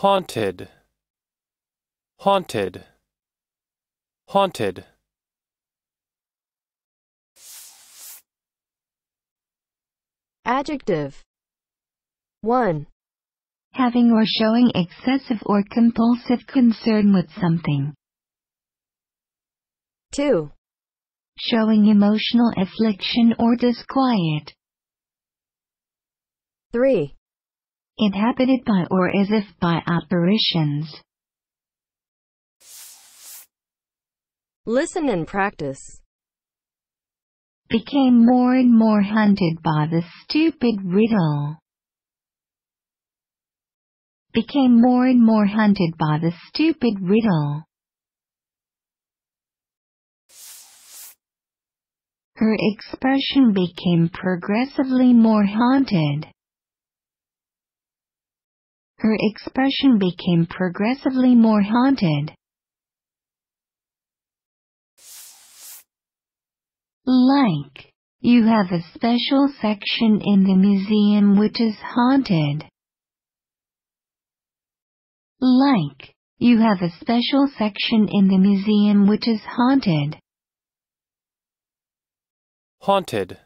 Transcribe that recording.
haunted, haunted, haunted. Adjective 1. Having or showing excessive or compulsive concern with something. 2. Showing emotional affliction or disquiet. 3. Inhabited by or as if by apparitions. Listen and practice. Became more and more hunted by the stupid riddle. Became more and more hunted by the stupid riddle. Her expression became progressively more haunted. Her expression became progressively more haunted. Like, you have a special section in the museum which is haunted. Like, you have a special section in the museum which is haunted. haunted.